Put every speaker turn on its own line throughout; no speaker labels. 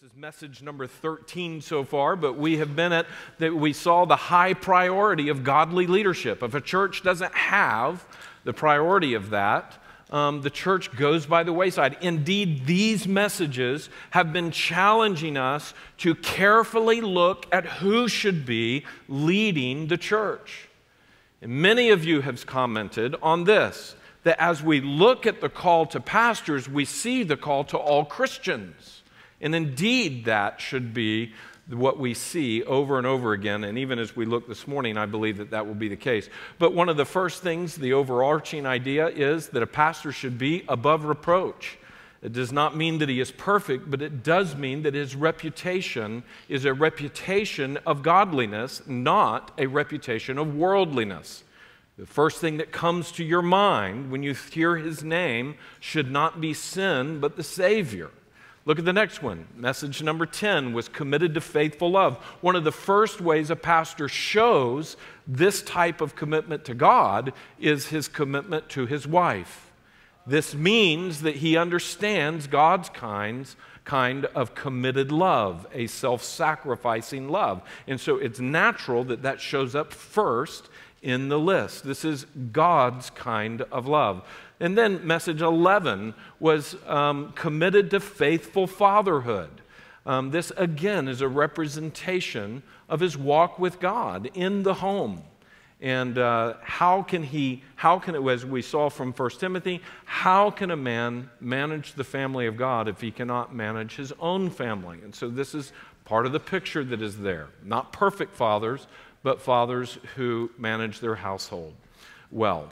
This is message number 13 so far, but we have been at that we saw the high priority of godly leadership. If a church doesn't have the priority of that, um, the church goes by the wayside. Indeed, these messages have been challenging us to carefully look at who should be leading the church. And many of you have commented on this that as we look at the call to pastors, we see the call to all Christians. And indeed, that should be what we see over and over again. And even as we look this morning, I believe that that will be the case. But one of the first things, the overarching idea is that a pastor should be above reproach. It does not mean that he is perfect, but it does mean that his reputation is a reputation of godliness, not a reputation of worldliness. The first thing that comes to your mind when you hear his name should not be sin, but the Savior. Look at the next one. Message number 10 was committed to faithful love. One of the first ways a pastor shows this type of commitment to God is his commitment to his wife. This means that he understands God's kinds, kind of committed love, a self sacrificing love. And so it's natural that that shows up first in the list. This is God's kind of love. And then message 11 was um, committed to faithful fatherhood. Um, this, again, is a representation of his walk with God in the home. And uh, how can he, how can it, as we saw from 1 Timothy, how can a man manage the family of God if he cannot manage his own family? And so this is part of the picture that is there. Not perfect fathers, but fathers who manage their household well.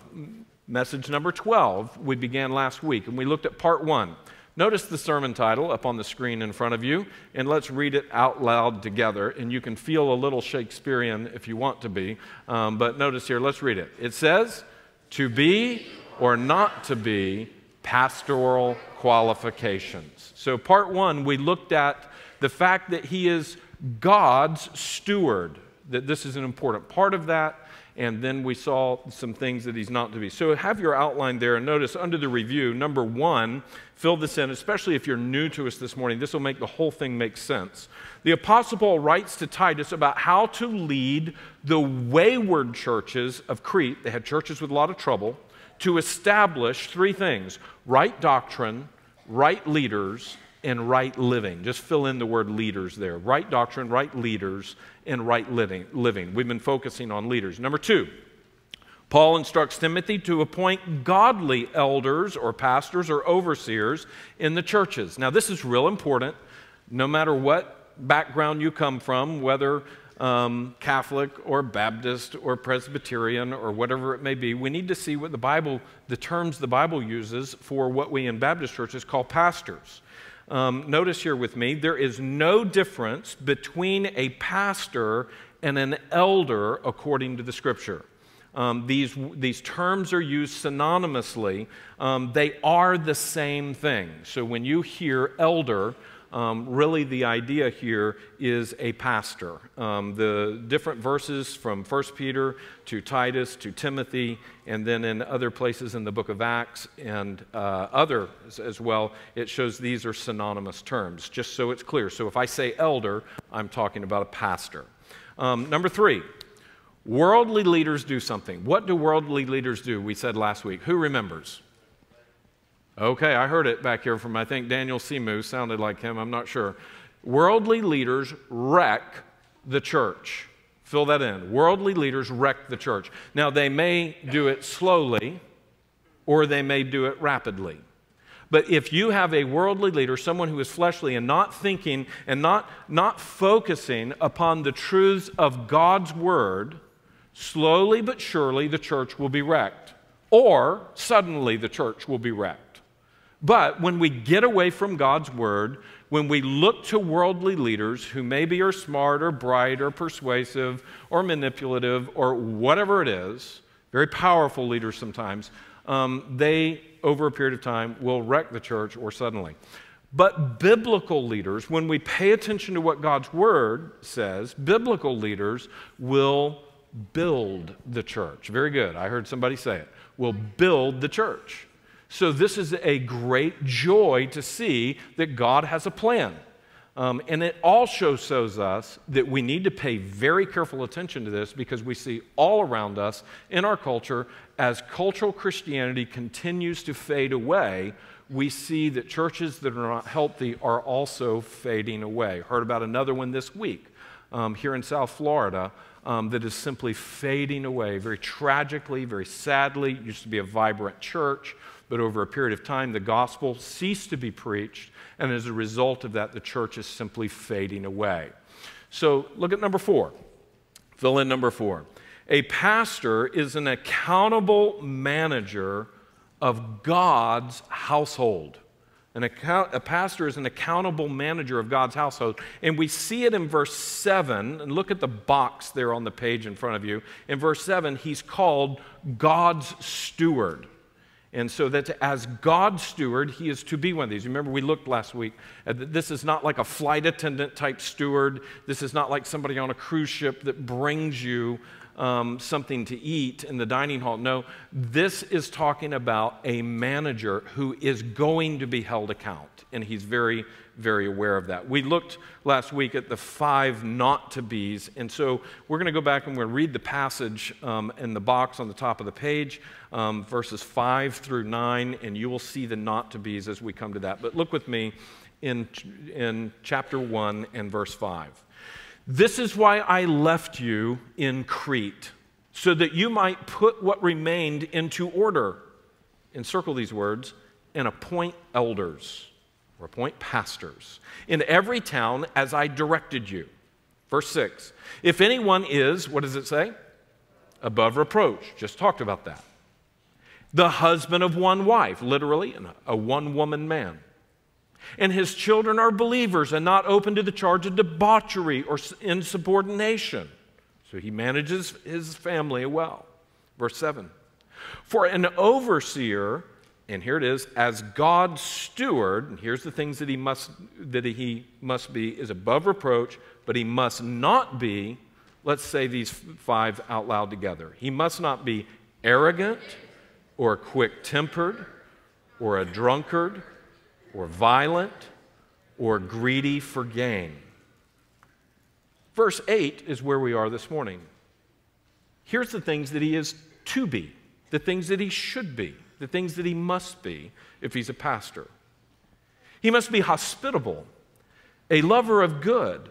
Message number 12, we began last week, and we looked at part one. Notice the sermon title up on the screen in front of you, and let's read it out loud together. And you can feel a little Shakespearean if you want to be, um, but notice here, let's read it. It says, To be or not to be pastoral qualifications. So, part one, we looked at the fact that he is God's steward, that this is an important part of that and then we saw some things that he's not to be. So have your outline there and notice under the review, number one, fill this in, especially if you're new to us this morning. This will make the whole thing make sense. The Apostle Paul writes to Titus about how to lead the wayward churches of Crete. They had churches with a lot of trouble to establish three things right doctrine, right leaders, and right living. Just fill in the word leaders there. Right doctrine, right leaders, and right living. living. We've been focusing on leaders. Number two, Paul instructs Timothy to appoint godly elders or pastors or overseers in the churches. Now, this is real important no matter what background you come from, whether um, Catholic or Baptist or Presbyterian or whatever it may be, we need to see what the Bible, the terms the Bible uses for what we in Baptist churches call pastors. Um, notice here with me, there is no difference between a pastor and an elder according to the scripture. Um, these, these terms are used synonymously. Um, they are the same thing. So when you hear elder, um, really the idea here is a pastor. Um, the different verses from 1 Peter to Titus to Timothy, and then in other places in the book of Acts and uh, others as well, it shows these are synonymous terms, just so it's clear. So if I say elder, I'm talking about a pastor. Um, number three, worldly leaders do something. What do worldly leaders do? We said last week. Who remembers? Okay, I heard it back here from, I think, Daniel Simu, sounded like him, I'm not sure. Worldly leaders wreck the church. Fill that in. Worldly leaders wreck the church. Now, they may do it slowly or they may do it rapidly. But if you have a worldly leader, someone who is fleshly and not thinking and not, not focusing upon the truths of God's word, slowly but surely the church will be wrecked. Or suddenly the church will be wrecked. But when we get away from God's word, when we look to worldly leaders who maybe are smart or bright or persuasive or manipulative or whatever it is, very powerful leaders sometimes, um, they, over a period of time, will wreck the church or suddenly. But biblical leaders, when we pay attention to what God's word says, biblical leaders will build the church. Very good. I heard somebody say it. Will build the church. So, this is a great joy to see that God has a plan. Um, and it also shows us that we need to pay very careful attention to this because we see all around us in our culture as cultural Christianity continues to fade away. We see that churches that are not healthy are also fading away. Heard about another one this week um, here in South Florida um, that is simply fading away very tragically, very sadly. It used to be a vibrant church, but over a period of time, the gospel ceased to be preached and as a result of that, the church is simply fading away. So look at number four. Fill in number four. A pastor is an accountable manager of God's household. An account, a pastor is an accountable manager of God's household. And we see it in verse 7. And look at the box there on the page in front of you. In verse 7, he's called God's steward. And so that as God's steward, he is to be one of these. Remember, we looked last week. this is not like a flight attendant type steward. This is not like somebody on a cruise ship that brings you um, something to eat in the dining hall. No, this is talking about a manager who is going to be held account. And he's very, very aware of that. We looked last week at the five not to be's. And so we're going to go back and we're going to read the passage um, in the box on the top of the page um, verses 5 through 9, and you will see the not to be's as we come to that. But look with me in, in chapter 1 and verse 5. This is why I left you in Crete, so that you might put what remained into order. Encircle these words and appoint elders or appoint pastors in every town as I directed you. Verse 6 If anyone is, what does it say? Above reproach. Just talked about that the husband of one wife, literally, a one woman man. And his children are believers and not open to the charge of debauchery or insubordination. So he manages his family well. Verse 7 For an overseer, and here it is, as God's steward, and here's the things that he must, that he must be, is above reproach, but he must not be, let's say these five out loud together. He must not be arrogant or quick tempered, or a drunkard, or violent, or greedy for gain. Verse 8 is where we are this morning. Here's the things that he is to be, the things that he should be, the things that he must be if he's a pastor. He must be hospitable, a lover of good,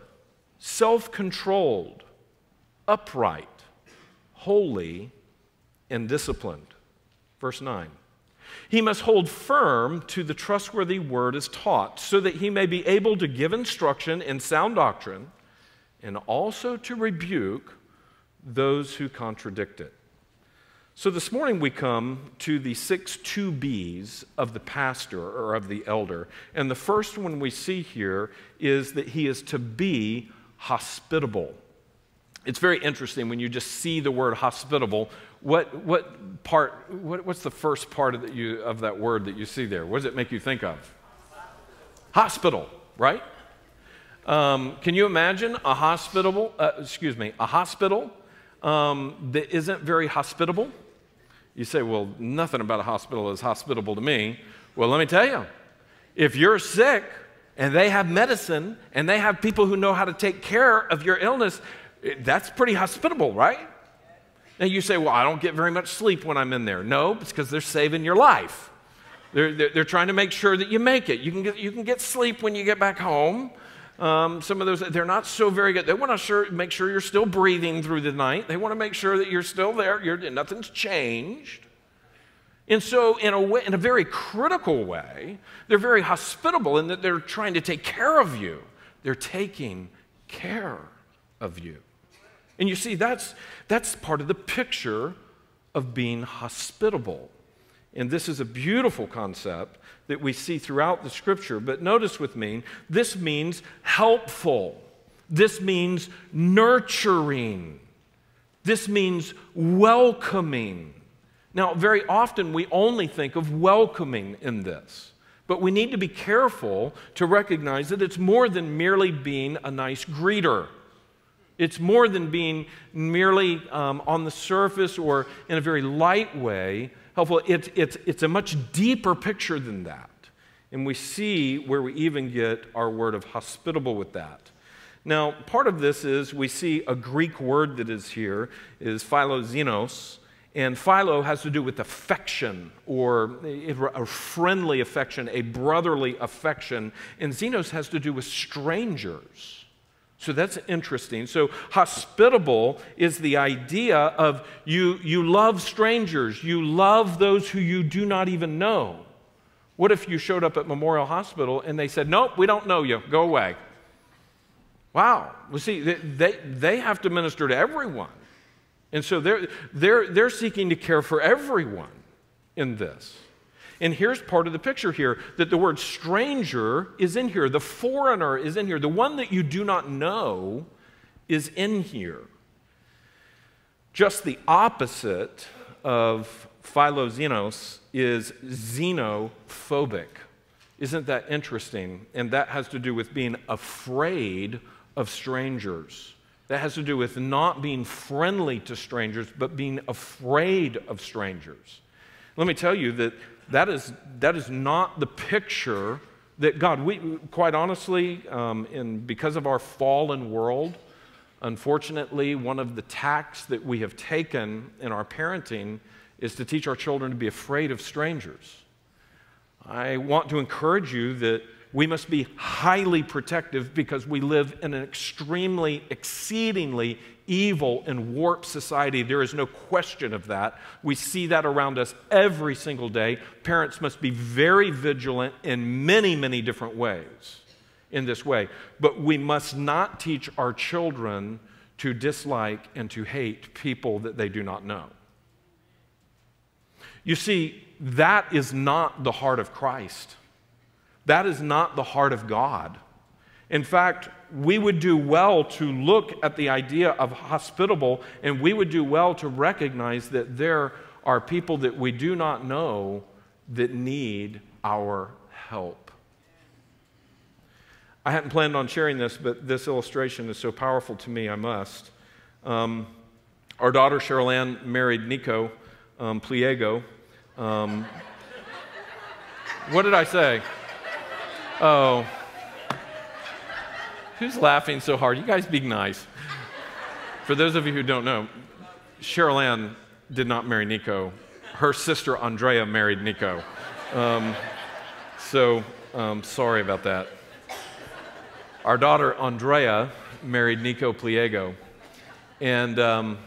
self controlled, upright, holy, and disciplined. Verse 9. He must hold firm to the trustworthy word as taught, so that he may be able to give instruction in sound doctrine and also to rebuke those who contradict it. So this morning we come to the six two B's of the pastor or of the elder. And the first one we see here is that he is to be hospitable. It's very interesting when you just see the word hospitable. What, what part, what, what's the first part of, you, of that word that you see there? What does it make you think of? Hospital, right? Um, can you imagine a hospital, uh, excuse me, a hospital um, that isn't very hospitable? You say, well, nothing about a hospital is hospitable to me. Well, let me tell you, if you're sick and they have medicine and they have people who know how to take care of your illness, that's pretty hospitable, right? Now you say, well, I don't get very much sleep when I'm in there. No, it's because they're saving your life. They're, they're, they're, trying to make sure that you make it. You can get, you can get sleep when you get back home. Um, some of those, they're not so very good. They want to sure, make sure you're still breathing through the night. They want to make sure that you're still there. You're, nothing's changed. And so, in a, way, in a very critical way, they're very hospitable in that they're trying to take care of you. They're taking care of you. And you see, that's, that's part of the picture of being hospitable. And this is a beautiful concept that we see throughout the scripture. But notice with me, this means helpful. This means nurturing. This means welcoming. Now, very often we only think of welcoming in this. But we need to be careful to recognize that it's more than merely being a nice greeter. It's more than being merely um, on the surface or in a very light way helpful. It's, it's, it's a much deeper picture than that. And we see where we even get our word of hospitable with that. Now, part of this is we see a Greek word that is here is philoxenos, and philo has to do with affection or a friendly affection, a brotherly affection, and xenos has to do with strangers. So that's interesting. So, hospitable is the idea of you, you love strangers, you love those who you do not even know. What if you showed up at Memorial Hospital and they said, Nope, we don't know you, go away? Wow. Well, see, they, they have to minister to everyone. And so they're, they're, they're seeking to care for everyone in this. And here's part of the picture here that the word stranger is in here, the foreigner is in here, the one that you do not know is in here. Just the opposite of philoxenos is xenophobic. Isn't that interesting? And that has to do with being afraid of strangers. That has to do with not being friendly to strangers, but being afraid of strangers. Let me tell you that that is, that is not the picture that God, we, quite honestly, um, in, because of our fallen world, unfortunately, one of the tacks that we have taken in our parenting is to teach our children to be afraid of strangers. I want to encourage you that we must be highly protective because we live in an extremely, exceedingly evil and warped society. There is no question of that. We see that around us every single day. Parents must be very vigilant in many, many different ways in this way. But we must not teach our children to dislike and to hate people that they do not know. You see, that is not the heart of Christ. That is not the heart of God. In fact, we would do well to look at the idea of hospitable, and we would do well to recognize that there are people that we do not know that need our help. I hadn't planned on sharing this, but this illustration is so powerful to me, I must. Um, our daughter Cheryl Ann married Nico um, Pliego. Um, what did I say? Oh. Who's laughing so hard? You guys be nice. For those of you who don't know, Cheryl Ann did not marry Nico. Her sister Andrea married Nico. Um, so, um, sorry about that. Our daughter Andrea married Nico Pliego. And um,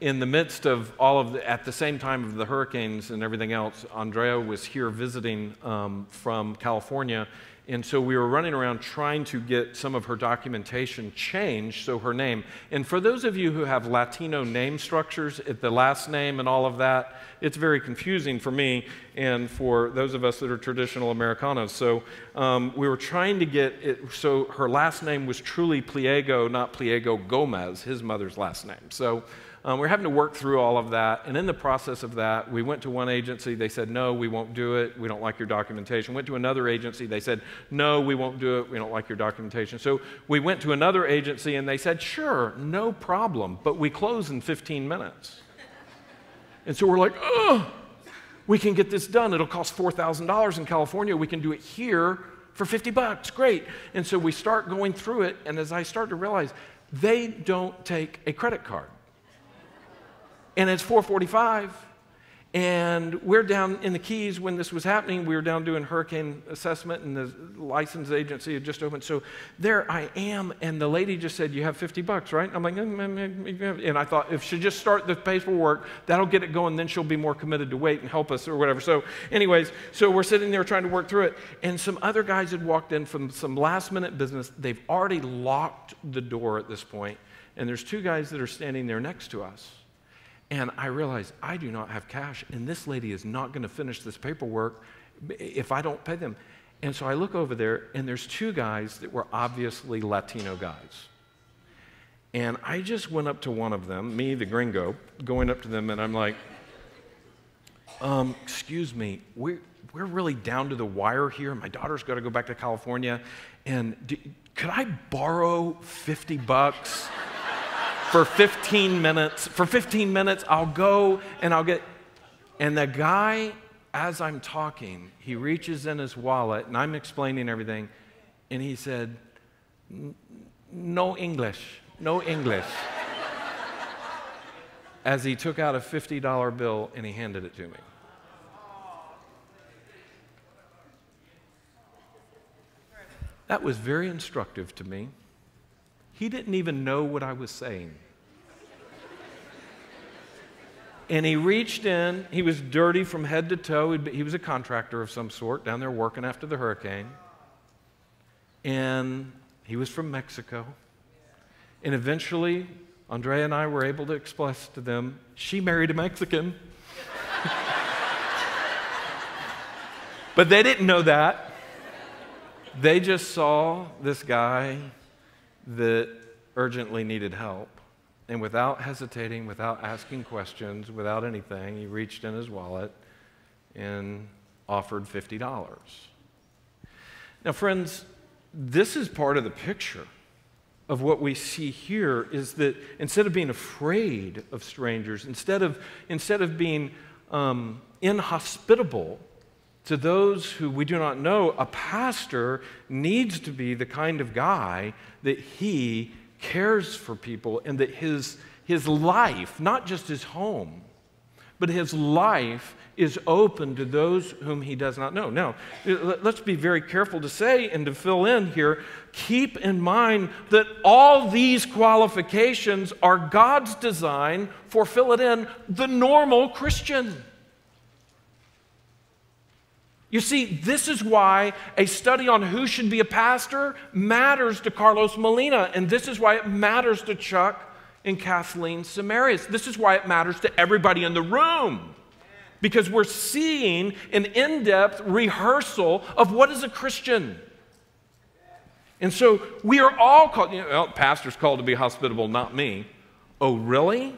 in the midst of all of the, at the same time of the hurricanes and everything else, Andrea was here visiting um, from California and so we were running around trying to get some of her documentation changed, so her name. And for those of you who have Latino name structures at the last name and all of that, it's very confusing for me and for those of us that are traditional Americanos. So um, we were trying to get it, so her last name was truly Pliego, not Pliego Gomez, his mother's last name. So um, we're having to work through all of that. And in the process of that, we went to one agency. They said, no, we won't do it. We don't like your documentation. Went to another agency. They said, no, we won't do it. We don't like your documentation. So we went to another agency and they said, sure, no problem, but we close in 15 minutes. And so we're like, oh, we can get this done. It'll cost $4,000 in California. We can do it here for 50 bucks. Great. And so we start going through it. And as I start to realize, they don't take a credit card and it's 445 and we're down in the Keys when this was happening. We were down doing hurricane assessment, and the license agency had just opened. So there I am, and the lady just said, "You have 50 bucks, right?" I'm like, mm, mm, mm, and I thought if she just start the paperwork, that'll get it going. Then she'll be more committed to wait and help us or whatever. So, anyways, so we're sitting there trying to work through it, and some other guys had walked in from some last minute business. They've already locked the door at this point, and there's two guys that are standing there next to us. And I realized I do not have cash, and this lady is not going to finish this paperwork if I don't pay them. And so I look over there, and there's two guys that were obviously Latino guys. And I just went up to one of them, me, the gringo, going up to them, and I'm like, um, excuse me, we're, we're really down to the wire here. My daughter's got to go back to California. And do, could I borrow 50 bucks? For 15 minutes. For 15 minutes, I'll go and I'll get. And the guy as I'm talking, he reaches in his wallet and I'm explaining everything, and he said, No English, no English. as he took out a $50 bill and he handed it to me. That was very instructive to me. He didn't even know what I was saying. And he reached in, he was dirty from head to toe. He was a contractor of some sort down there working after the hurricane. And he was from Mexico. And eventually, Andrea and I were able to express to them, she married a Mexican. but they didn't know that. They just saw this guy that urgently needed help. And without hesitating, without asking questions, without anything, he reached in his wallet and offered $50. Now, friends, this is part of the picture of what we see here is that instead of being afraid of strangers, instead of, instead of being um, inhospitable to those who we do not know, a pastor needs to be the kind of guy that he cares for people and that his, his life, not just his home, but his life is open to those whom he does not know. Now, let's be very careful to say and to fill in here keep in mind that all these qualifications are God's design for, fill it in, the normal Christian. You see, this is why a study on who should be a pastor matters to Carlos Molina, and this is why it matters to Chuck and Kathleen Samarias. This is why it matters to everybody in the room. Because we're seeing an in depth rehearsal of what is a Christian. And so we are all called, you know, well, pastor's called to be hospitable, not me. Oh, really?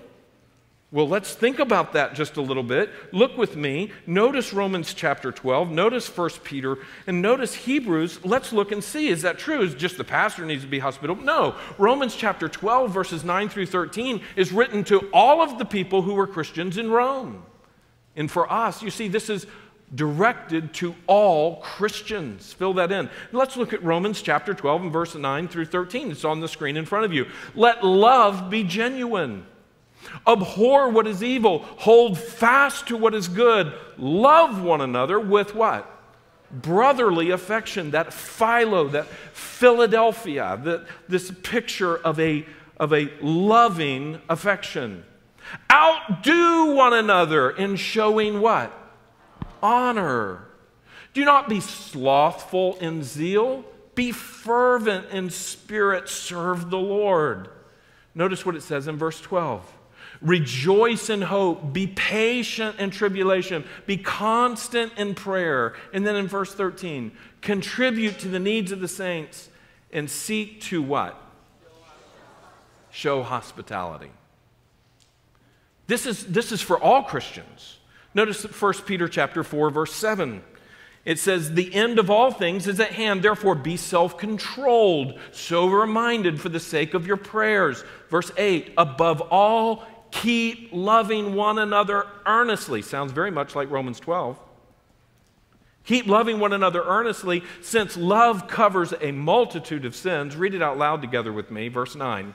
Well, let's think about that just a little bit. Look with me. Notice Romans chapter 12. Notice 1 Peter. And notice Hebrews. Let's look and see. Is that true? Is just the pastor needs to be hospitable? No. Romans chapter 12, verses 9 through 13, is written to all of the people who were Christians in Rome. And for us, you see, this is directed to all Christians. Fill that in. Let's look at Romans chapter 12 and verse 9 through 13. It's on the screen in front of you. Let love be genuine. Abhor what is evil. Hold fast to what is good. Love one another with what? Brotherly affection, that philo, that Philadelphia, that, this picture of a, of a loving affection. Outdo one another in showing what? Honor. Do not be slothful in zeal. Be fervent in spirit. Serve the Lord. Notice what it says in verse 12. Rejoice in hope. Be patient in tribulation. Be constant in prayer. And then in verse 13, contribute to the needs of the saints and seek to what? Show hospitality. This is, this is for all Christians. Notice 1 Peter chapter 4, verse 7. It says, The end of all things is at hand. Therefore, be self controlled, sober minded for the sake of your prayers. Verse 8, above all, keep loving one another earnestly. Sounds very much like Romans 12. Keep loving one another earnestly, since love covers a multitude of sins. Read it out loud together with me. Verse 9.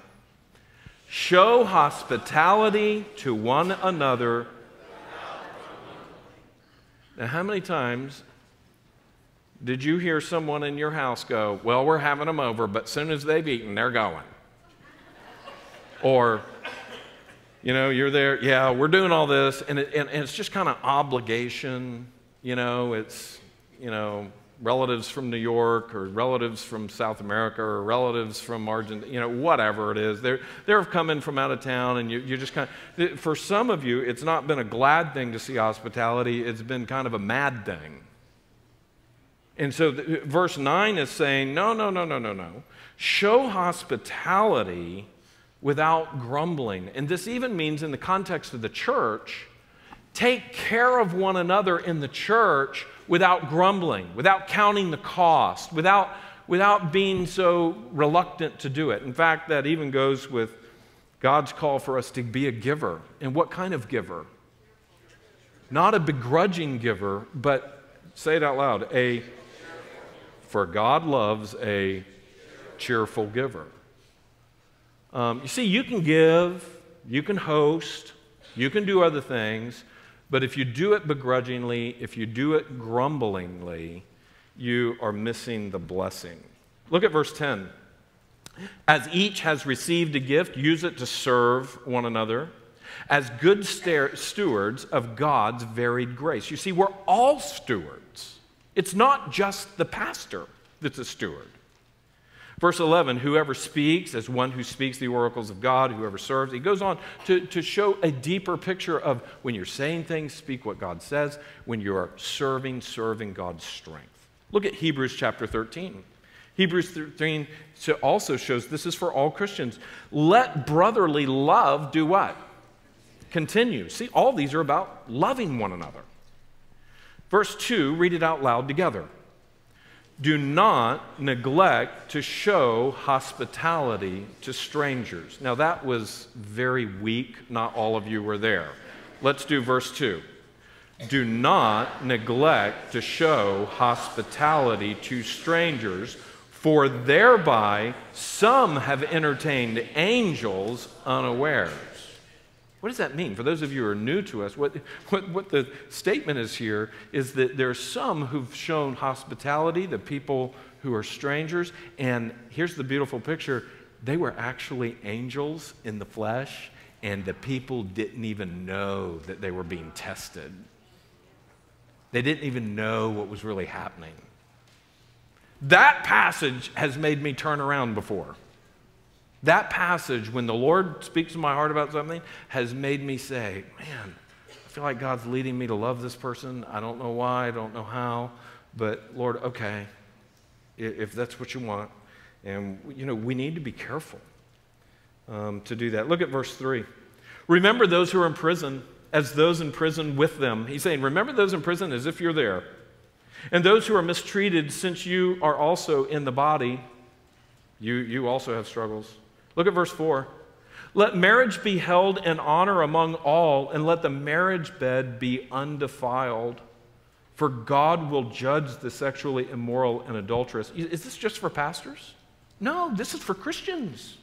Show hospitality to one another. Now, how many times did you hear someone in your house go, Well, we're having them over, but soon as they've eaten, they're going? Or, you know, you're there, yeah, we're doing all this, and, it, and, and it's just kind of obligation. You know, it's, you know, relatives from New York or relatives from South America or relatives from Argentina, you know, whatever it is. They're, they're coming from out of town, and you, you just kind of, for some of you, it's not been a glad thing to see hospitality, it's been kind of a mad thing. And so the, verse 9 is saying, no, no, no, no, no, no. Show hospitality without grumbling. And this even means, in the context of the church, take care of one another in the church without grumbling, without counting the cost, without, without being so reluctant to do it. In fact, that even goes with God's call for us to be a giver. And what kind of giver? not a begrudging giver, but say it out loud a for God loves a cheerful giver. Um, you see, you can give, you can host, you can do other things, but if you do it begrudgingly, if you do it grumblingly, you are missing the blessing. Look at verse 10. As each has received a gift, use it to serve one another as good stewards of God's varied grace. You see, we're all stewards. It's not just the pastor that's a steward. Verse 11, whoever speaks as one who speaks the oracles of God, whoever serves. He goes on to, to show a deeper picture of when you're saying things, speak what God says. When you're serving, serving God's strength. Look at Hebrews chapter 13. Hebrews 13 also shows this is for all Christians. Let brotherly love do what? Continue. See, all these are about loving one another. Verse 2, read it out loud together. Do not neglect to show hospitality to strangers. Now, that was very weak. Not all of you were there. Let's do verse 2. Do not neglect to show hospitality to strangers, for thereby some have entertained angels unawares. What does that mean? For those of you who are new to us, what, what, what the statement is here is that there are some who've shown hospitality, the people who are strangers, and here's the beautiful picture they were actually angels in the flesh, and the people didn't even know that they were being tested. They didn't even know what was really happening. That passage has made me turn around before. That passage, when the Lord speaks to my heart about something, has made me say, man, I feel like God's leading me to love this person. I don't know why, I don't know how, but Lord, okay, if that's what you want. And, you know, we need to be careful um, to do that. Look at verse 3. Remember those who are in prison as those in prison with them. He's saying, remember those in prison as if you're there. And those who are mistreated, since you are also in the body, you, you also have struggles. Look at verse 4. Let marriage be held in honor among all, and let the marriage bed be undefiled. For God will judge the sexually immoral and adulterous. Is this just for pastors? No, this is for Christians.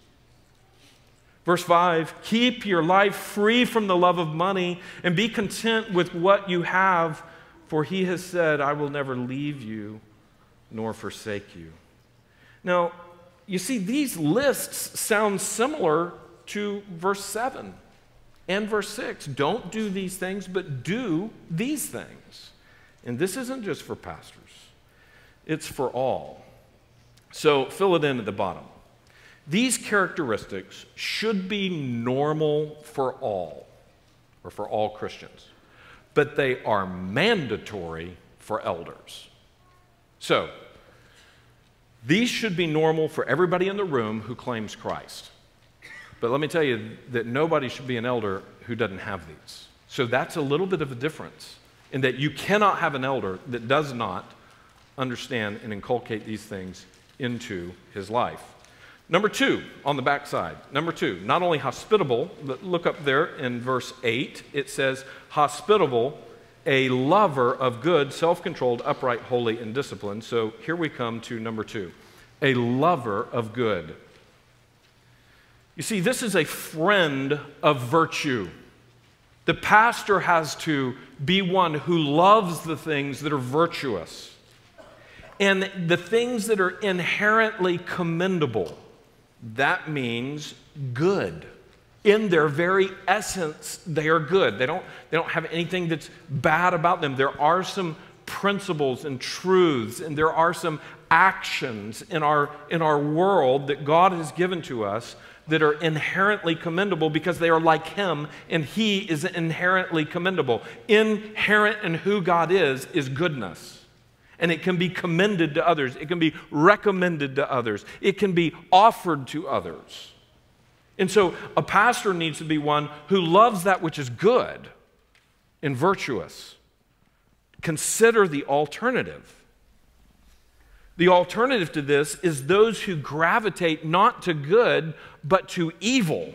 Verse 5 Keep your life free from the love of money and be content with what you have, for he has said, I will never leave you nor forsake you. Now, you see, these lists sound similar to verse 7 and verse 6. Don't do these things, but do these things. And this isn't just for pastors, it's for all. So fill it in at the bottom. These characteristics should be normal for all, or for all Christians, but they are mandatory for elders. So, these should be normal for everybody in the room who claims Christ. But let me tell you that nobody should be an elder who doesn't have these. So that's a little bit of a difference in that you cannot have an elder that does not understand and inculcate these things into his life. Number two, on the backside. Number two, not only hospitable, but look up there in verse 8. It says, hospitable, a lover of good, self controlled, upright, holy, and disciplined. So here we come to number two a lover of good. You see, this is a friend of virtue. The pastor has to be one who loves the things that are virtuous and the things that are inherently commendable. That means good. In their very essence, they are good. They don't, they don't have anything that's bad about them. There are some principles and truths, and there are some actions in our, in our world that God has given to us that are inherently commendable because they are like Him and He is inherently commendable. Inherent in who God is is goodness and it can be commended to others. It can be recommended to others. It can be offered to others. And so a pastor needs to be one who loves that which is good and virtuous. Consider the alternative. The alternative to this is those who gravitate not to good, but to evil.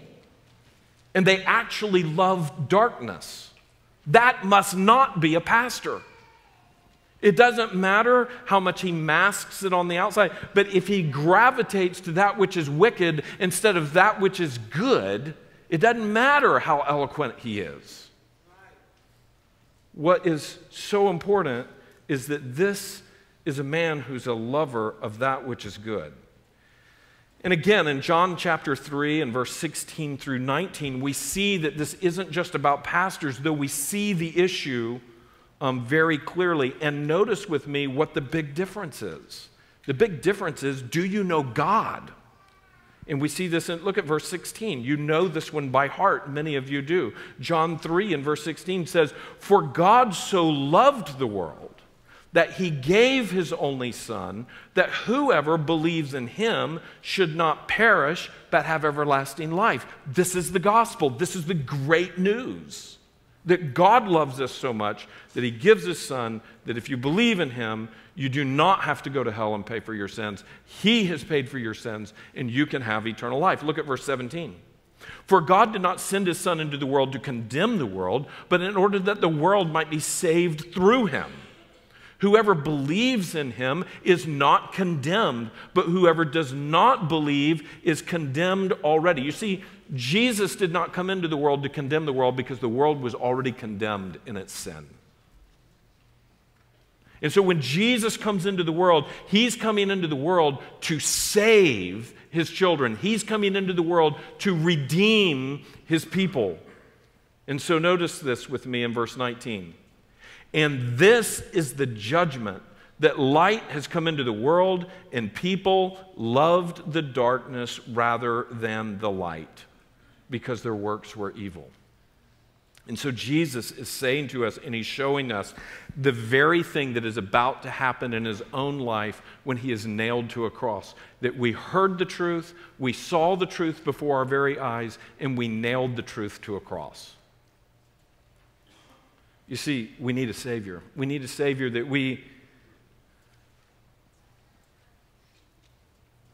And they actually love darkness. That must not be a pastor. It doesn't matter how much he masks it on the outside, but if he gravitates to that which is wicked instead of that which is good, it doesn't matter how eloquent he is. What is so important is that this is a man who's a lover of that which is good. And again, in John chapter 3 and verse 16 through 19, we see that this isn't just about pastors, though we see the issue um, very clearly. And notice with me what the big difference is. The big difference is do you know God? And we see this in, look at verse 16. You know this one by heart, many of you do. John 3 and verse 16 says, For God so loved the world that he gave his only Son, that whoever believes in him should not perish, but have everlasting life. This is the gospel. This is the great news that God loves us so much that He gives His Son, that if you believe in Him, you do not have to go to hell and pay for your sins. He has paid for your sins, and you can have eternal life. Look at verse 17. For God did not send His Son into the world to condemn the world, but in order that the world might be saved through Him. Whoever believes in him is not condemned, but whoever does not believe is condemned already. You see, Jesus did not come into the world to condemn the world because the world was already condemned in its sin. And so when Jesus comes into the world, he's coming into the world to save his children. He's coming into the world to redeem his people. And so notice this with me in verse 19. And this is the judgment that light has come into the world, and people loved the darkness rather than the light because their works were evil. And so Jesus is saying to us, and he's showing us the very thing that is about to happen in his own life when he is nailed to a cross. That we heard the truth, we saw the truth before our very eyes, and we nailed the truth to a cross. You see, we need a Savior. We need a Savior that we.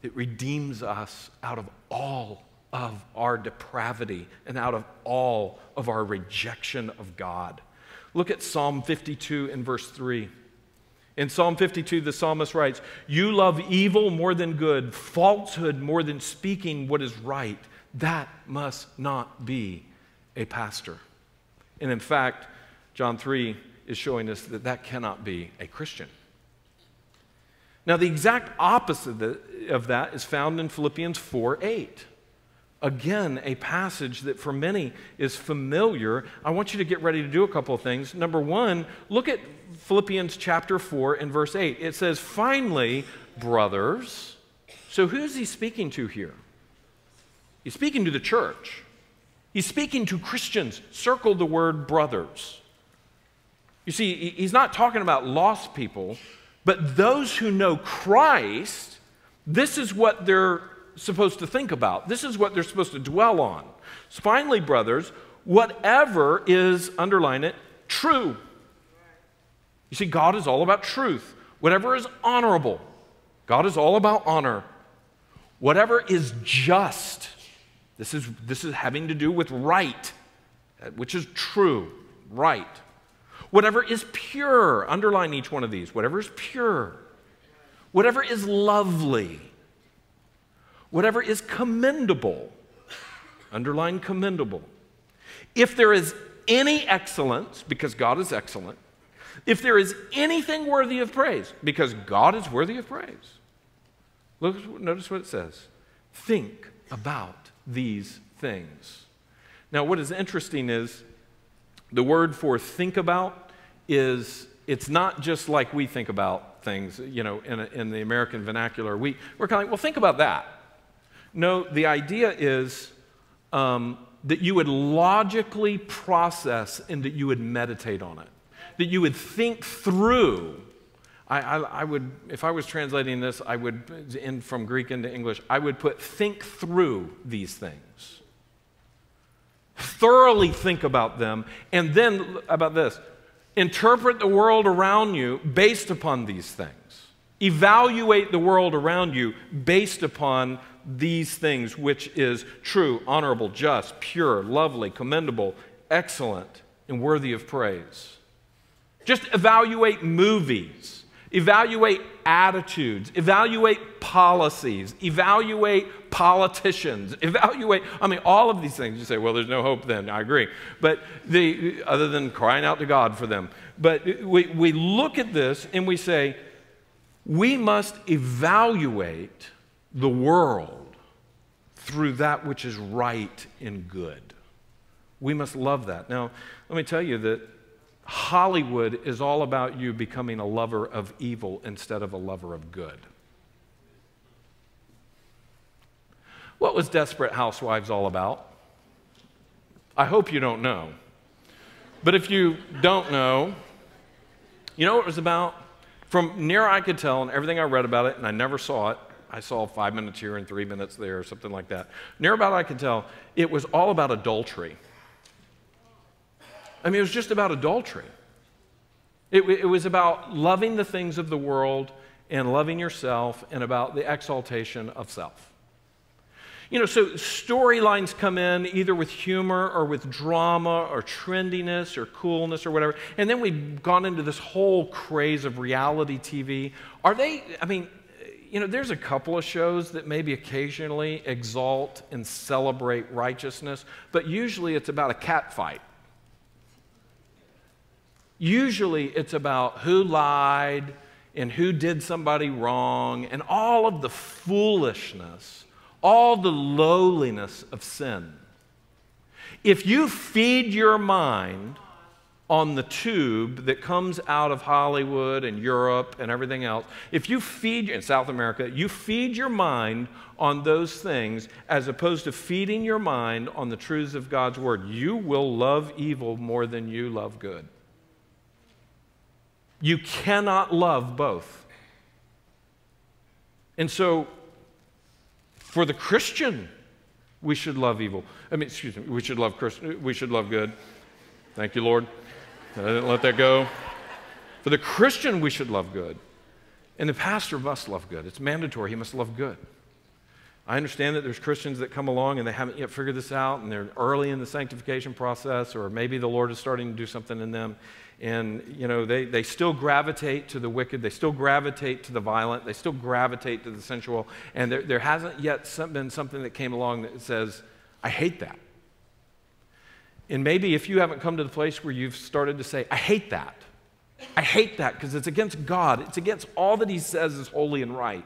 It redeems us out of all of our depravity and out of all of our rejection of God. Look at Psalm 52 and verse 3. In Psalm 52, the psalmist writes, You love evil more than good, falsehood more than speaking what is right. That must not be a pastor. And in fact, John 3 is showing us that that cannot be a Christian. Now, the exact opposite of that is found in Philippians 4 8 again, a passage that for many is familiar. I want you to get ready to do a couple of things. Number one, look at Philippians chapter 4 and verse 8. It says, Finally, brothers. So who's he speaking to here? He's speaking to the church. He's speaking to Christians. Circle the word brothers. You see, he's not talking about lost people, but those who know Christ, this is what they're supposed to think about. This is what they're supposed to dwell on. Finally, brothers, whatever is, underline it, true. You see, God is all about truth. Whatever is honorable, God is all about honor. Whatever is just, this is, this is having to do with right, which is true, right. Whatever is pure, underline each one of these. Whatever is pure. Whatever is lovely whatever is commendable. Underline commendable. If there is any excellence, because God is excellent, if there is anything worthy of praise, because God is worthy of praise. Look, notice what it says. Think about these things. Now, what is interesting is the word for think about is it's not just like we think about things, you know, in, a, in the American vernacular. We, we're kind of like, well, think about that. No, the idea is um, that you would logically process and that you would meditate on it, that you would think through. I, I, I would, if I was translating this, I would, in, from Greek into English, I would put think through these things. Thoroughly think about them, and then about this interpret the world around you based upon these things. Evaluate the world around you based upon these things, which is true, honorable, just, pure, lovely, commendable, excellent, and worthy of praise. Just evaluate movies, evaluate attitudes, evaluate policies, evaluate politicians, evaluate, I mean, all of these things. You say, well, there's no hope then. I agree. But the, other than crying out to God for them. But we, we look at this and we say, we must evaluate the world through that which is right and good. We must love that. Now, let me tell you that Hollywood is all about you becoming a lover of evil instead of a lover of good. What was Desperate Housewives all about? I hope you don't know. But if you don't know, you know what it was about? From near I could tell, and everything I read about it, and I never saw it, I saw five minutes here and three minutes there, or something like that. Near about I can tell, it was all about adultery. I mean, it was just about adultery. It, it was about loving the things of the world and loving yourself and about the exaltation of self. You know, so storylines come in either with humor or with drama or trendiness or coolness or whatever. And then we've gone into this whole craze of reality TV. Are they, I mean, you know, there's a couple of shows that maybe occasionally exalt and celebrate righteousness, but usually it's about a cat fight. Usually it's about who lied and who did somebody wrong and all of the foolishness all the lowliness of sin. If you feed your mind on the tube that comes out of Hollywood and Europe and everything else, if you feed in South America, you feed your mind on those things as opposed to feeding your mind on the truths of God's word, you will love evil more than you love good. You cannot love both. And so for the Christian, we should love evil. I mean, excuse me, we should love Christ- we should love good. Thank you, Lord. I didn't let that go. For the Christian, we should love good. And the pastor must love good. It's mandatory. He must love good. I understand that there's Christians that come along and they haven't yet figured this out and they're early in the sanctification process, or maybe the Lord is starting to do something in them and you know they, they still gravitate to the wicked they still gravitate to the violent they still gravitate to the sensual and there, there hasn't yet been something that came along that says i hate that and maybe if you haven't come to the place where you've started to say i hate that. I hate that because it's against god. It's against all that he says is holy and right.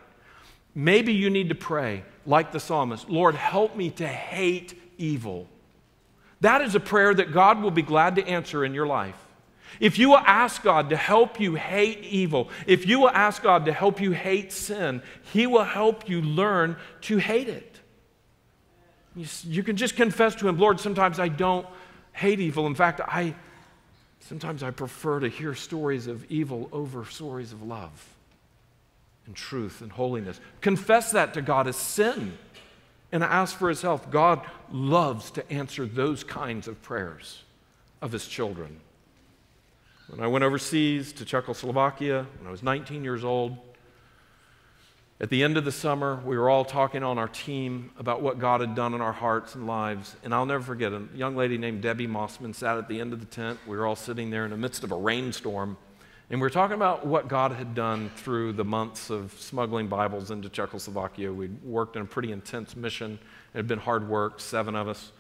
Maybe you need to pray like the psalmist lord help me to hate evil. That is a prayer that god will be glad to answer in your life. If you will ask God to help you hate evil, if you will ask God to help you hate sin, He will help you learn to hate it. You, you can just confess to Him, Lord, sometimes I don't hate evil. In fact, I sometimes I prefer to hear stories of evil over stories of love and truth and holiness. Confess that to God as sin and ask for His help. God loves to answer those kinds of prayers of His children. When I went overseas to Czechoslovakia when I was 19 years old, at the end of the summer, we were all talking on our team about what God had done in our hearts and lives. And I'll never forget a young lady named Debbie Mossman sat at the end of the tent. We were all sitting there in the midst of a rainstorm. And we were talking about what God had done through the months of smuggling Bibles into Czechoslovakia. We'd worked in a pretty intense mission. It had been hard work, seven of us.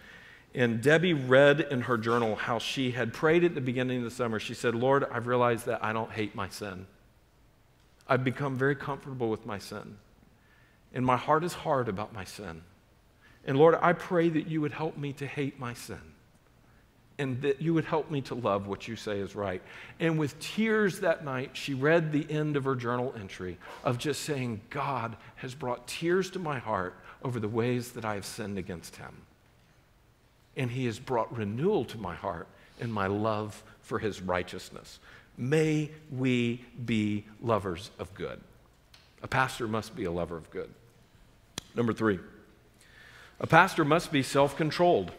And Debbie read in her journal how she had prayed at the beginning of the summer. She said, Lord, I've realized that I don't hate my sin. I've become very comfortable with my sin. And my heart is hard about my sin. And Lord, I pray that you would help me to hate my sin and that you would help me to love what you say is right. And with tears that night, she read the end of her journal entry of just saying, God has brought tears to my heart over the ways that I have sinned against him and he has brought renewal to my heart and my love for his righteousness. May we be lovers of good. A pastor must be a lover of good. Number three, a pastor must be self controlled.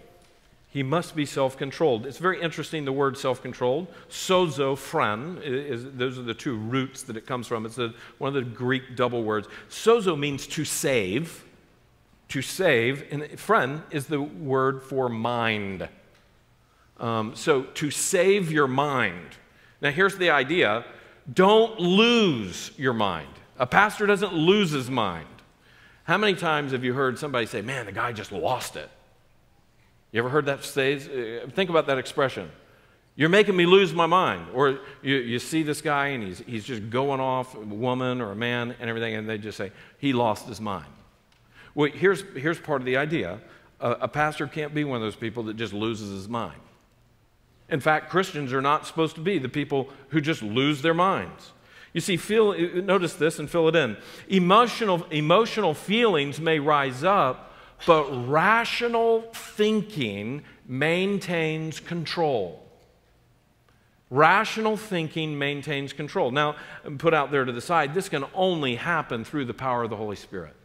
He must be self controlled. It's very interesting, the word self controlled. Sozo, fren, is, those are the two roots that it comes from. It's a, one of the Greek double words. Sozo means to save to save, and fren is the word for mind. Um, so, to save your mind. Now, here's the idea don't lose your mind. A pastor doesn't lose his mind. How many times have you heard somebody say, Man, the guy just lost it? You ever heard that say? Uh, think about that expression. You're making me lose my mind. Or you, you see this guy and he's, he's just going off, a woman or a man and everything, and they just say, He lost his mind. Well, here's, here's part of the idea a, a pastor can't be one of those people that just loses his mind. In fact, Christians are not supposed to be the people who just lose their minds. You see, feel, notice this and fill it in. Emotional, emotional feelings may rise up, but rational thinking maintains control. Rational thinking maintains control. Now, put out there to the side, this can only happen through the power of the Holy Spirit.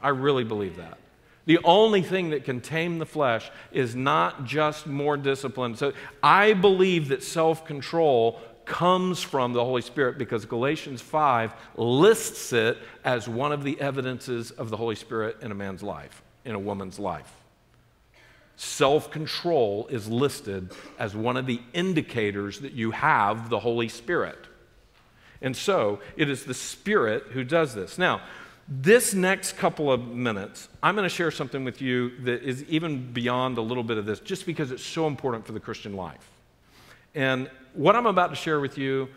I really believe that. The only thing that can tame the flesh is not just more discipline. So I believe that self control comes from the Holy Spirit because Galatians 5 lists it as one of the evidences of the Holy Spirit in a man's life, in a woman's life. Self control is listed as one of the indicators that you have the Holy Spirit. And so it is the Spirit who does this. Now, this next couple of minutes, I'm going to share something with you that is even beyond a little bit of this, just because it's so important for the Christian life. And what I'm about to share with you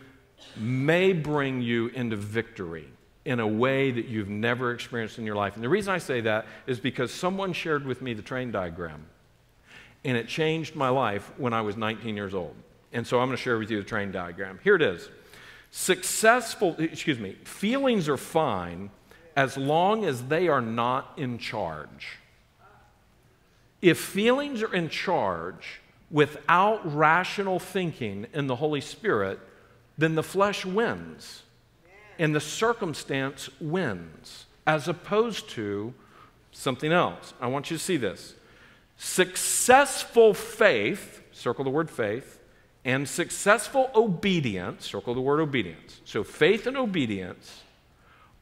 may bring you into victory in a way that you've never experienced in your life. And the reason I say that is because someone shared with me the train diagram, and it changed my life when I was 19 years old. And so I'm going to share with you the train diagram. Here it is. Successful, excuse me, feelings are fine as long as they are not in charge. If feelings are in charge without rational thinking in the Holy Spirit, then the flesh wins and the circumstance wins, as opposed to something else. I want you to see this. Successful faith, circle the word faith, and successful obedience, circle the word obedience. So faith and obedience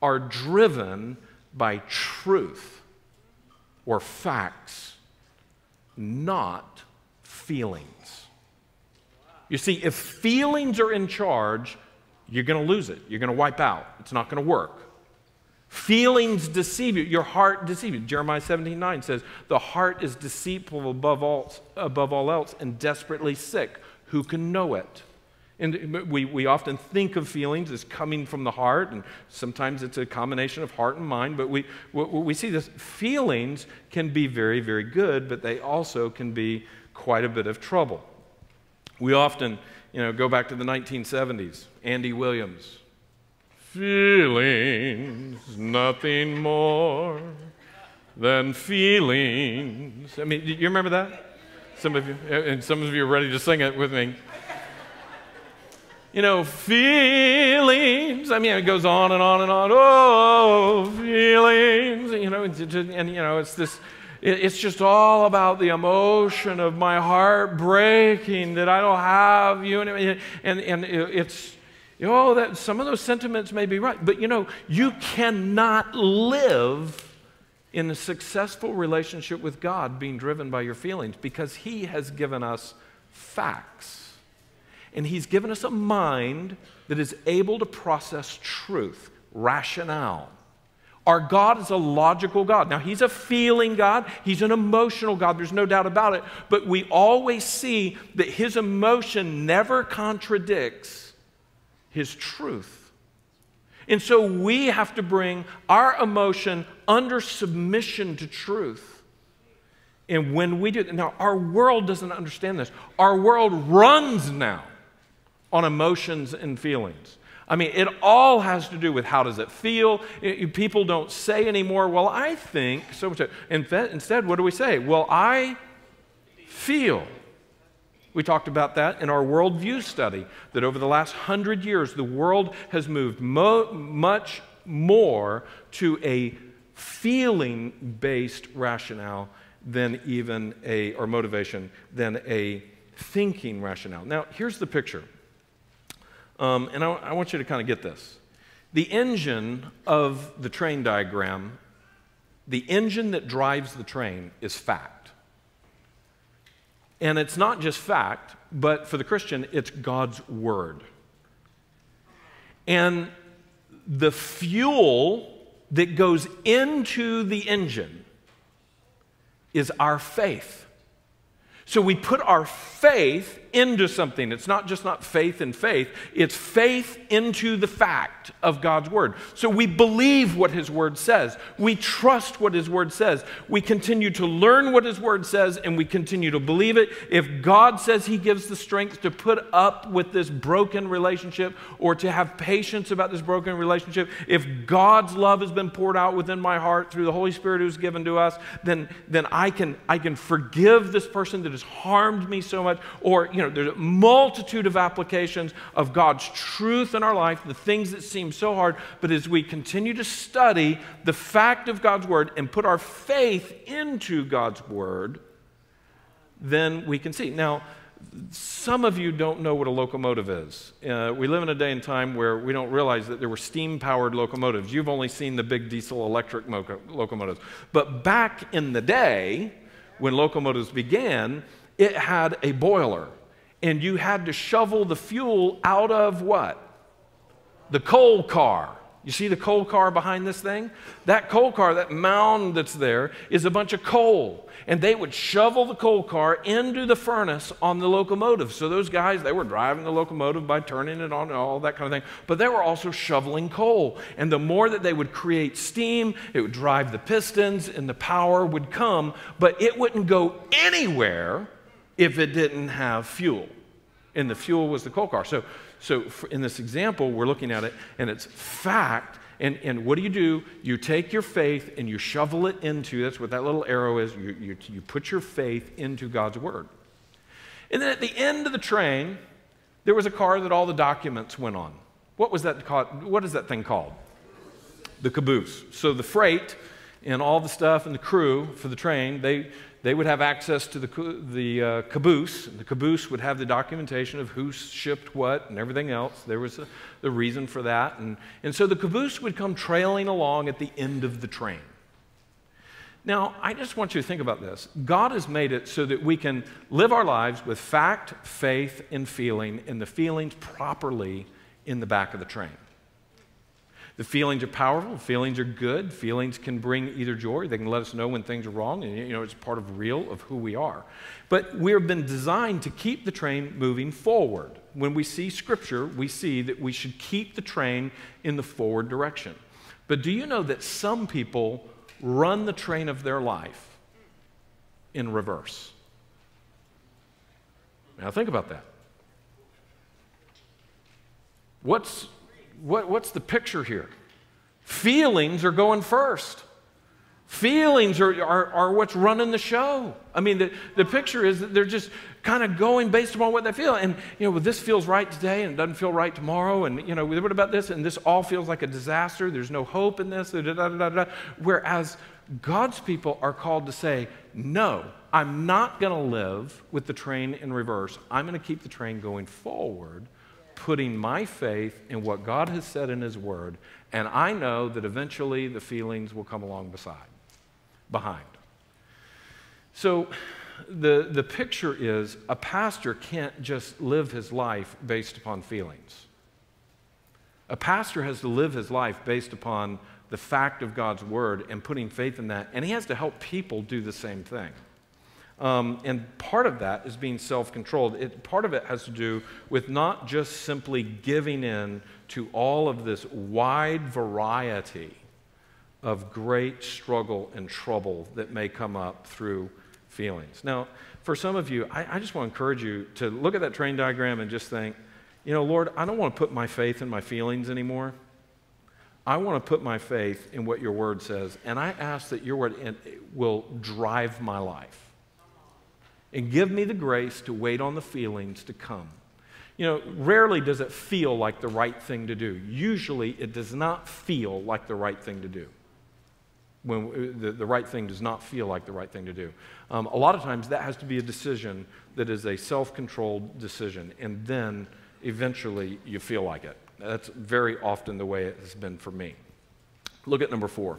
are driven by truth or facts, not feelings. You see, if feelings are in charge, you're going to lose it. You're going to wipe out. It's not going to work. Feelings deceive you. Your heart deceives you. Jeremiah 17 9 says, The heart is deceitful above all, above all else and desperately sick. Who can know it? And we, we often think of feelings as coming from the heart, and sometimes it's a combination of heart and mind, but we, we see this. Feelings can be very, very good, but they also can be quite a bit of trouble. We often, you know, go back to the 1970s, Andy Williams. Feelings, nothing more than feelings. I mean, you remember that? Some of you, and some of you are ready to sing it with me you know, feelings. I mean, it goes on and on and on. Oh, feelings. You know, and, you know, it's this. it's just all about the emotion of my heart breaking that I don't have you, and and, and it's. You know, that some of those sentiments may be right, but you know, you cannot live in a successful relationship with God being driven by your feelings because He has given us facts and He's given us a mind that is able to process truth, rationale. Our God is a logical God. Now, He's a feeling God, He's an emotional God, there's no doubt about it. But we always see that His emotion never contradicts His truth. And so we have to bring our emotion under submission to truth. And when we do, now our world doesn't understand this. Our world runs now on emotions and feelings. I mean, it all has to do with how does it feel. It, people don't say anymore, well, I think so much. Instead, what do we say? Well, I feel. We talked about that in our worldview study, that over the last hundred years, the world has moved mo- much more to a feeling based rationale than even a, or motivation, than a thinking rationale. Now, here's the picture. Um, and I, I want you to kind of get this. The engine of the train diagram, the engine that drives the train is fact. And it's not just fact, but for the Christian, it's God's word. And the fuel that goes into the engine is our faith. So we put our faith into something. It's not just not faith in faith, it's faith into the fact of God's word. So we believe what his word says. We trust what his word says. We continue to learn what his word says and we continue to believe it. If God says he gives the strength to put up with this broken relationship or to have patience about this broken relationship, if God's love has been poured out within my heart through the Holy Spirit who's given to us, then, then I, can, I can forgive this person that has harmed me so much or, you know, there's a multitude of applications of God's truth in our life, the things that seem so hard. But as we continue to study the fact of God's word and put our faith into God's word, then we can see. Now, some of you don't know what a locomotive is. Uh, we live in a day and time where we don't realize that there were steam powered locomotives. You've only seen the big diesel electric mo- locomotives. But back in the day, when locomotives began, it had a boiler and you had to shovel the fuel out of what? The coal car. You see the coal car behind this thing? That coal car, that mound that's there, is a bunch of coal. And they would shovel the coal car into the furnace on the locomotive. So those guys, they were driving the locomotive by turning it on and all that kind of thing. But they were also shoveling coal. And the more that they would create steam, it would drive the pistons and the power would come. But it wouldn't go anywhere if it didn't have fuel. And the fuel was the coal car. So, so in this example, we're looking at it, and it's fact. And, and what do you do? You take your faith and you shovel it into, that's what that little arrow is. You, you, you put your faith into God's word. And then at the end of the train, there was a car that all the documents went on. What was that called? What is that thing called? The caboose. So the freight and all the stuff and the crew for the train, they, they would have access to the, the uh, caboose. The caboose would have the documentation of who shipped what and everything else. There was a, the reason for that. And, and so the caboose would come trailing along at the end of the train. Now, I just want you to think about this. God has made it so that we can live our lives with fact, faith, and feeling, and the feelings properly in the back of the train. The feelings are powerful. Feelings are good. Feelings can bring either joy. They can let us know when things are wrong, and you know it's part of real of who we are. But we've been designed to keep the train moving forward. When we see Scripture, we see that we should keep the train in the forward direction. But do you know that some people run the train of their life in reverse? Now think about that. What's what, what's the picture here? Feelings are going first. Feelings are, are, are what's running the show. I mean, the, the picture is that they're just kind of going based upon what they feel. And, you know, well, this feels right today and it doesn't feel right tomorrow. And, you know, what about this? And this all feels like a disaster. There's no hope in this. Da, da, da, Whereas God's people are called to say, no, I'm not going to live with the train in reverse. I'm going to keep the train going forward putting my faith in what God has said in His Word, and I know that eventually the feelings will come along beside, behind. So the, the picture is a pastor can't just live his life based upon feelings. A pastor has to live his life based upon the fact of God's Word and putting faith in that, and he has to help people do the same thing. Um, and part of that is being self controlled. Part of it has to do with not just simply giving in to all of this wide variety of great struggle and trouble that may come up through feelings. Now, for some of you, I, I just want to encourage you to look at that train diagram and just think, you know, Lord, I don't want to put my faith in my feelings anymore. I want to put my faith in what your word says, and I ask that your word will drive my life and give me the grace to wait on the feelings to come. You know, rarely does it feel like the right thing to do. Usually, it does not feel like the right thing to do. When uh, the, the right thing does not feel like the right thing to do. Um, a lot of times, that has to be a decision that is a self controlled decision, and then eventually you feel like it. That's very often the way it has been for me. Look at number four.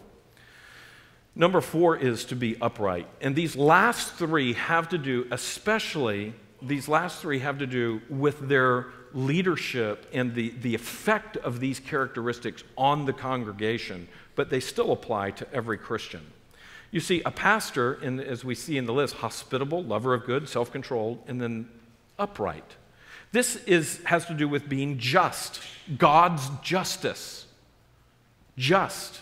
Number four is to be upright. And these last three have to do, especially, these last three have to do with their leadership and the, the effect of these characteristics on the congregation, but they still apply to every Christian. You see, a pastor, in, as we see in the list, hospitable, lover of good, self controlled, and then upright. This is, has to do with being just, God's justice. Just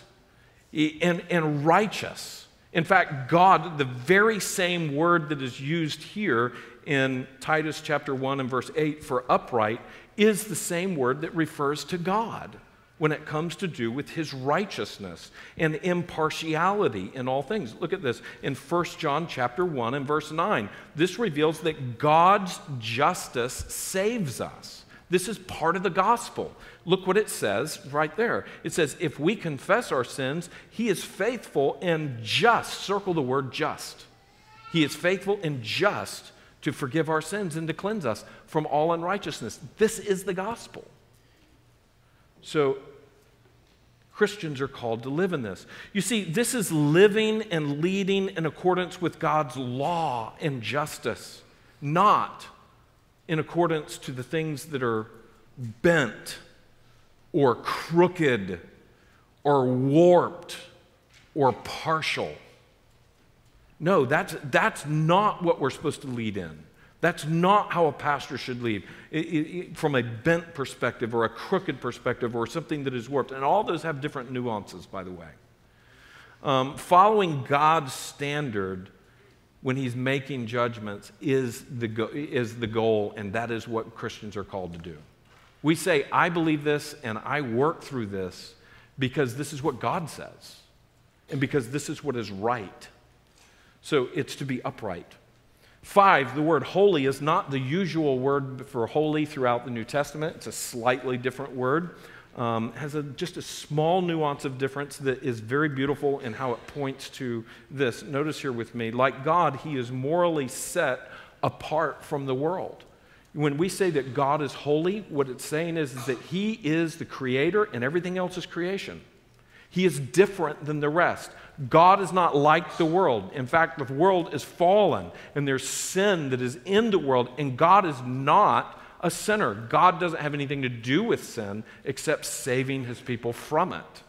and, and righteous. In fact, God, the very same word that is used here in Titus chapter 1 and verse 8 for upright is the same word that refers to God when it comes to do with his righteousness and impartiality in all things. Look at this in 1 John chapter 1 and verse 9. This reveals that God's justice saves us. This is part of the gospel. Look what it says right there. It says, if we confess our sins, he is faithful and just. Circle the word just. He is faithful and just to forgive our sins and to cleanse us from all unrighteousness. This is the gospel. So, Christians are called to live in this. You see, this is living and leading in accordance with God's law and justice, not in accordance to the things that are bent or crooked or warped or partial. No, that's, that's not what we're supposed to lead in. That's not how a pastor should lead it, it, from a bent perspective or a crooked perspective or something that is warped. And all those have different nuances, by the way. Um, following God's standard when he's making judgments is the, go- is the goal, and that is what Christians are called to do. We say, I believe this and I work through this because this is what God says and because this is what is right. So it's to be upright. Five, the word holy is not the usual word for holy throughout the New Testament. It's a slightly different word um, has a, just a small nuance of difference that is very beautiful in how it points to this. Notice here with me, like God, he is morally set apart from the world. When we say that God is holy, what it's saying is, is that he is the creator and everything else is creation. He is different than the rest. God is not like the world. In fact, the world is fallen and there's sin that is in the world, and God is not a sinner. God doesn't have anything to do with sin except saving his people from it.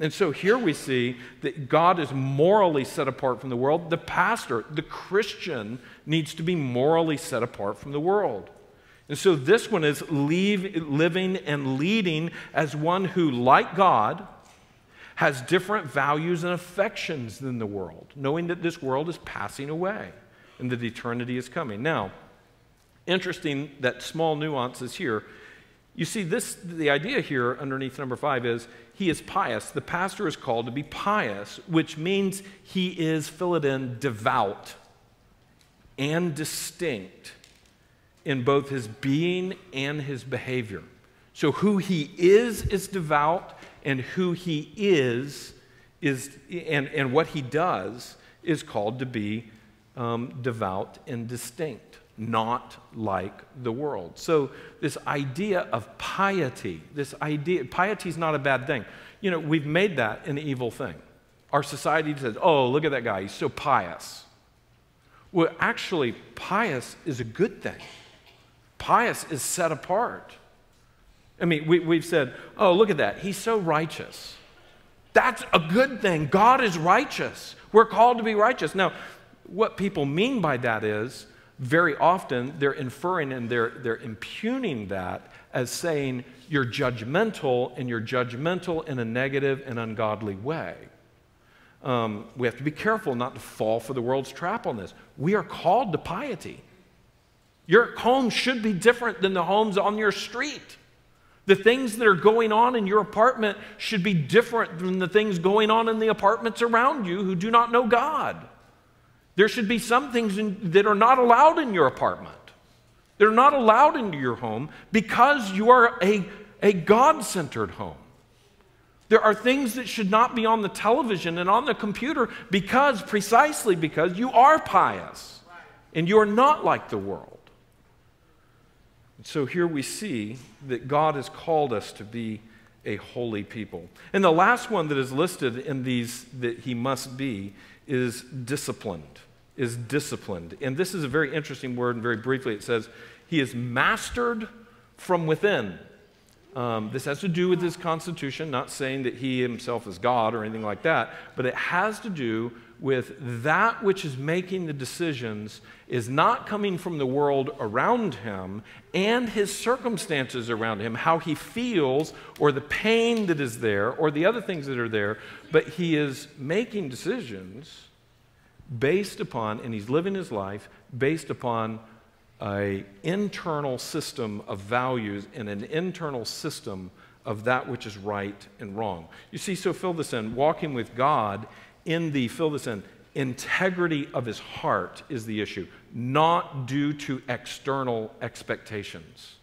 And so here we see that God is morally set apart from the world. The pastor, the Christian, needs to be morally set apart from the world. And so this one is leave, living and leading as one who, like God, has different values and affections than the world, knowing that this world is passing away and that eternity is coming. Now, interesting that small nuance is here. You see, this the idea here underneath number five is he is pious. The pastor is called to be pious, which means he is, fill it in, devout and distinct in both his being and his behavior. So who he is is devout, and who he is is and, and what he does is called to be um, devout and distinct not like the world. So, this idea of piety, this idea, piety is not a bad thing. You know, we've made that an evil thing. Our society says, oh, look at that guy, he's so pious. Well, actually, pious is a good thing. Pious is set apart. I mean, we, we've said, oh, look at that, he's so righteous. That's a good thing. God is righteous. We're called to be righteous. Now, what people mean by that is, very often they're inferring and they're, they're impugning that as saying you're judgmental and you're judgmental in a negative and ungodly way. Um, we have to be careful not to fall for the world's trap on this. We are called to piety. Your home should be different than the homes on your street. The things that are going on in your apartment should be different than the things going on in the apartments around you who do not know God. There should be some things in, that are not allowed in your apartment. They're not allowed into your home because you are a, a God centered home. There are things that should not be on the television and on the computer because, precisely because you are pious and you are not like the world. And so here we see that God has called us to be a holy people. And the last one that is listed in these that he must be is disciplined. Is disciplined. And this is a very interesting word, and very briefly it says, He is mastered from within. Um, this has to do with his constitution, not saying that he himself is God or anything like that, but it has to do with that which is making the decisions is not coming from the world around him and his circumstances around him, how he feels, or the pain that is there, or the other things that are there, but he is making decisions based upon, and he's living his life based upon an internal system of values and an internal system of that which is right and wrong. You see, so fill this in. Walking with God in the, fill this in, integrity of his heart is the issue, not due to external expectations.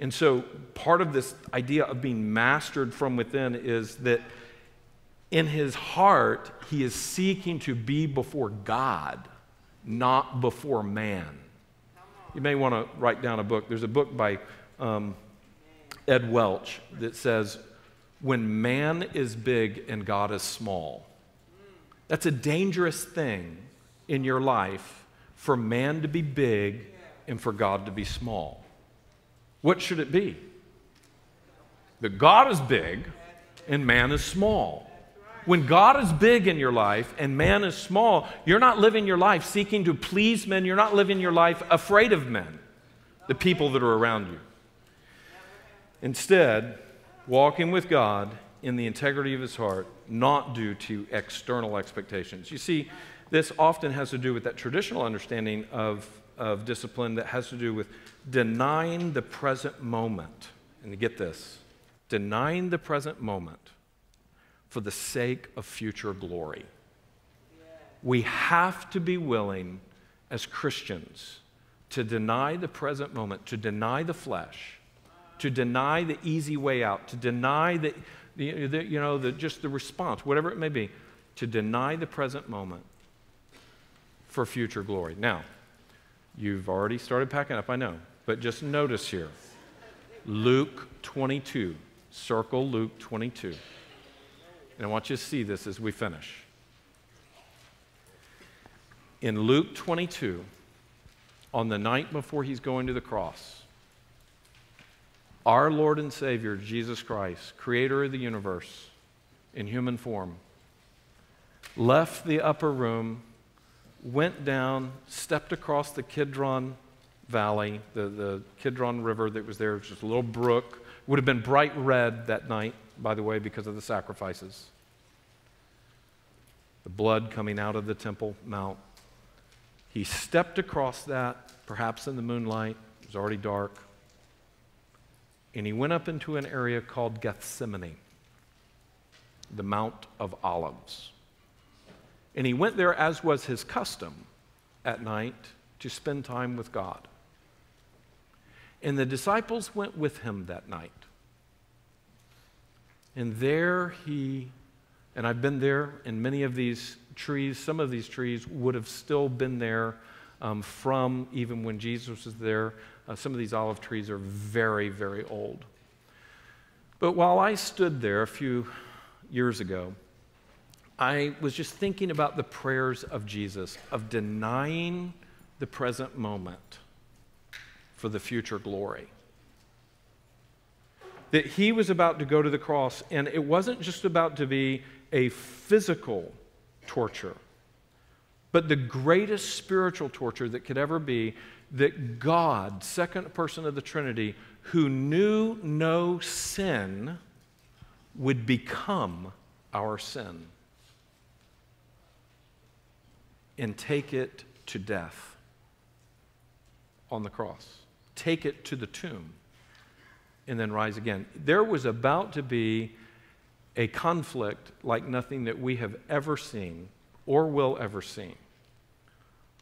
And so, part of this idea of being mastered from within is that in his heart, he is seeking to be before God, not before man. You may want to write down a book. There's a book by um, Ed Welch that says, When man is big and God is small. That's a dangerous thing in your life for man to be big and for God to be small. What should it be? That God is big and man is small. When God is big in your life and man is small, you're not living your life seeking to please men. You're not living your life afraid of men, the people that are around you. Instead, walking with God in the integrity of his heart, not due to external expectations. You see, this often has to do with that traditional understanding of, of discipline that has to do with denying the present moment. And to get this, denying the present moment for the sake of future glory. We have to be willing as Christians to deny the present moment, to deny the flesh, to deny the easy way out, to deny the, the, the, you know, the, just the response, whatever it may be, to deny the present moment for future glory. Now, you've already started packing up, I know, but just notice here Luke 22. Circle Luke 22. And I want you to see this as we finish. In Luke 22, on the night before he's going to the cross, our Lord and Savior, Jesus Christ, creator of the universe in human form, left the upper room, went down, stepped across the Kidron Valley, the, the Kidron River that was there, just a little brook. Would have been bright red that night, by the way, because of the sacrifices. The blood coming out of the Temple Mount. He stepped across that, perhaps in the moonlight, it was already dark and he went up into an area called Gethsemane, the Mount of Olives. And he went there, as was his custom, at night to spend time with God. And the disciples went with him that night. And there he, and I've been there in many of these trees, some of these trees would have still been there um, from even when Jesus was there. Uh, some of these olive trees are very, very old. But while I stood there a few years ago, I was just thinking about the prayers of Jesus, of denying the present moment for the future glory. That he was about to go to the cross, and it wasn't just about to be a physical torture, but the greatest spiritual torture that could ever be that God, second person of the Trinity, who knew no sin, would become our sin and take it to death on the cross, take it to the tomb, and then rise again. There was about to be a conflict like nothing that we have ever seen or will ever see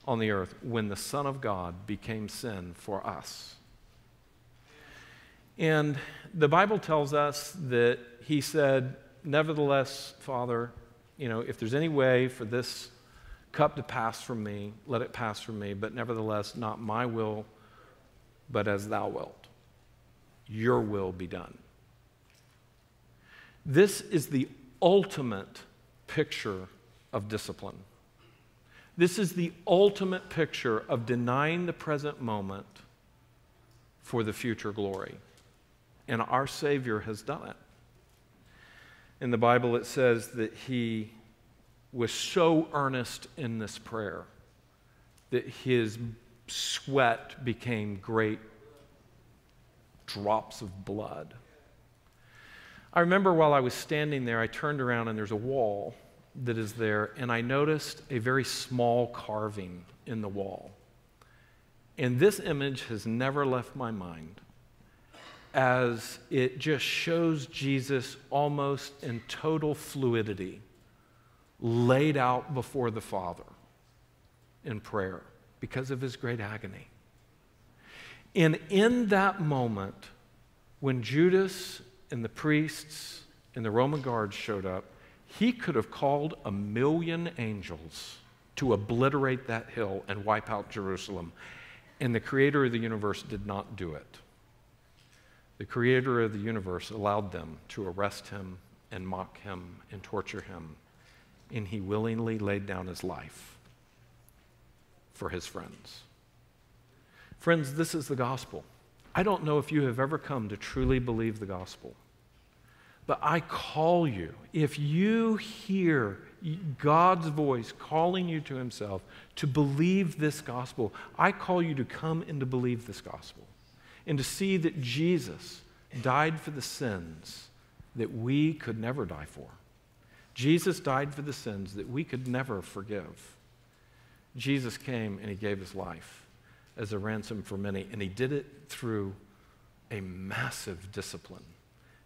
on the earth when the Son of God became sin for us. And the Bible tells us that he said, Nevertheless, Father, you know, if there's any way for this cup to pass from me, let it pass from me, but nevertheless, not my will, but as thou wilt. Your will be done. This is the ultimate picture of discipline. This is the ultimate picture of denying the present moment for the future glory. And our Savior has done it. In the Bible, it says that he was so earnest in this prayer that his sweat became great drops of blood. I remember while I was standing there, I turned around and there's a wall that is there, and I noticed a very small carving in the wall. And this image has never left my mind as it just shows Jesus almost in total fluidity, laid out before the Father in prayer because of his great agony. And in that moment, when Judas and the priests and the Roman guards showed up, he could have called a million angels to obliterate that hill and wipe out Jerusalem. And the creator of the universe did not do it. The creator of the universe allowed them to arrest him and mock him and torture him, and he willingly laid down his life for his friends. Friends, this is the gospel. I don't know if you have ever come to truly believe the gospel, but I call you, if you hear God's voice calling you to Himself to believe this gospel, I call you to come and to believe this gospel and to see that Jesus died for the sins that we could never die for. Jesus died for the sins that we could never forgive. Jesus came and he gave his life as a ransom for many, and he did it through a massive discipline.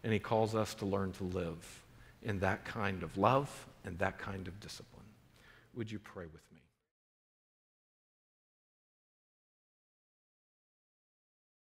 And he calls us to learn to live in that kind of love and that kind of discipline. Would you pray with me?